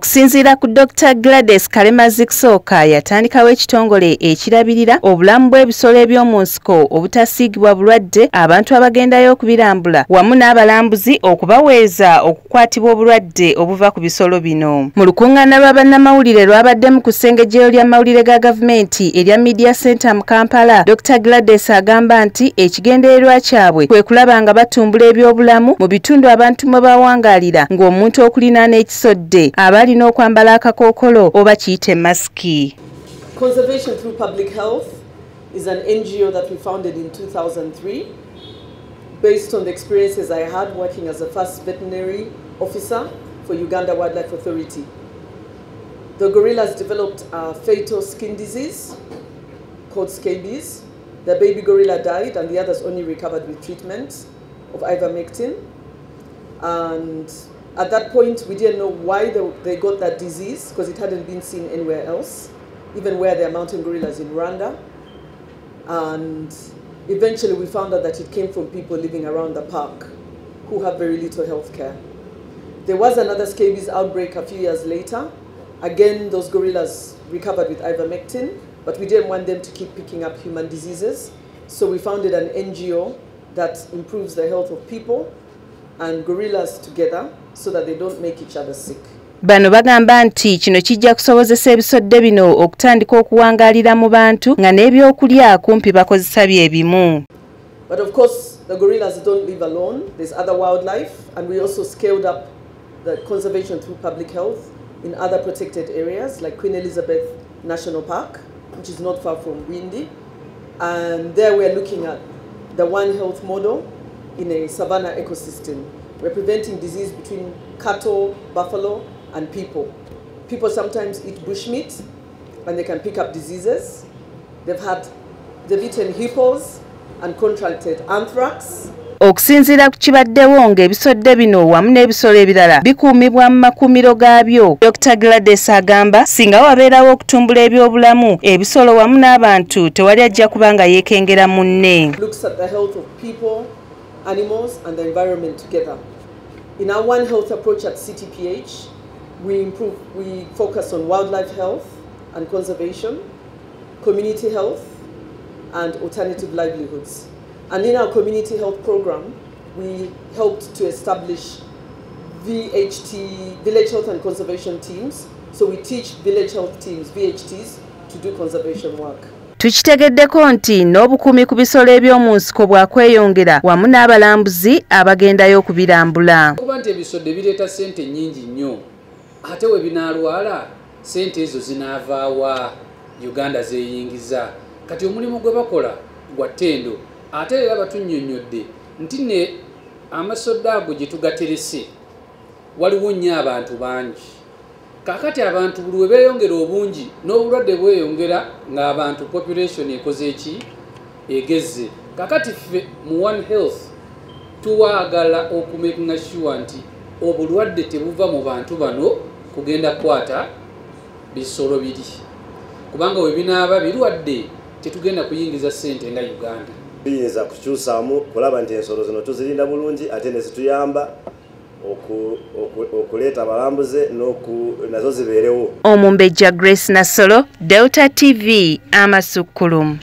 okusinziira ku dr. Glades kalemazikisooka yatandikawo ekitongole ekirabirira obulamu bw'ebisolo eby'omu nsiko obutasiigibwa bulwadde abantu abagendayo okubirambula wamu n'abalambuzi okubaweeza okukwatibwa obulwadde obuva ku bisolo bino. Mu lukuŋŋaana lwa bannamawulire lwabaddemu ku ssengejjeero lya mawulire ga gavumenti erya media center mu kampala dr. Glades agamba nti ekigendererwa kyabwe kwe kulaba nga batumbula ebyobulamu mu bitundu abantu mwe bawangaalira ng'omuntu okulinaana ekisodde aba alina okwambala akakookolo oba kiyite masiki Conservation through Public Health is an NGO that we founded in 2003 based on the experiences I had working as a first veterinary officer for Uganda Wildlife Authority. The gorillas developed a fatal skin disease called scabies. The baby gorilla died and the others only recovered with treatment of ivermectin. And At that point, we didn't know why they, they got that disease because it hadn't been seen anywhere else, even where there are mountain gorillas in Rwanda. And eventually we found out that it came from people living around the park who have very little health care. There was another scabies outbreak a few years later. Again, those gorillas recovered with ivermectin, but we didn't want them to keep picking up human diseases. So we founded an NGO that improves the health of people and gorillas together so that they don't make each other sick. bano bagamba nti kino kijja kusobozesa ebisodde bino okutandika okuwangaalira mu bantu nga n'ebyokulya kumpi bakozesa bye bimu But of course, the gorillas don't live alone. There's other wildlife, and we also scaled up the conservation through public health in other protected areas like Queen Elizabeth National Park, which is not far from Windy. And there we're looking at the One Health model in a savanna ecosystem. We're preventing disease between cattle, buffalo, and people. People sometimes eat bushmeat and they can pick up diseases. They've had, they've eaten hippos and contracted anthrax. okusinziira ku kibaddewo ng'ebisodde bino wamu n'ebisolo ebirala bikuumibwa mu makuumiro gaabyo dr glades agamba singa wabeerawo okutumbula ebyobulamu ebisolo wamu n'abantu tewali ajja kuba nga yeekengera munne Looks at the health of people, animals, and the environment together. In our One Health approach at CTPH, we improve, we focus on wildlife health and conservation, community health, and alternative livelihoods. And in our community health program, we helped to establish VHT, Village Health and Conservation Teams. So we teach village health teams, VHTs, to do conservation work. Tukitegeddeko nti n'obukuumi ku bisolo eby'omu nsiko bwakweyongera wamu n'abalambuzi abagendayo okubirambula. Kuba nti ebisodde bireeta ssente nnyingi nnyo ate we binaalwala ssente ezo zinaavaawa. Uganda zeeyingiza. Kati omulimu gwe bakola gwa ttendo ate era batunnyonnyodde nti ne amasodde ago gye tugaterese waliwo nnyo abantu bangi kaakati abantu buli we beeyongera obungi n'obulwadde bweyongera ng'abantu population ekoze eki egezze. Kaakati ffe mu one health tuwaagala okumakinga sure nti obulwadde tebuva mu bantu bano kugenda kukwata bisolo biri. Kubanga we binaaba birwadde tetugenda kuyingiza ssente nga uganda. Tuyinza kukyusaamu kulaba nti ensolo zino tuzirinda bulungi ate nezituyamba okuleeta abalambuze nazo zibeerewo. Omumbejja grace nasolo delta tv amasukkulumu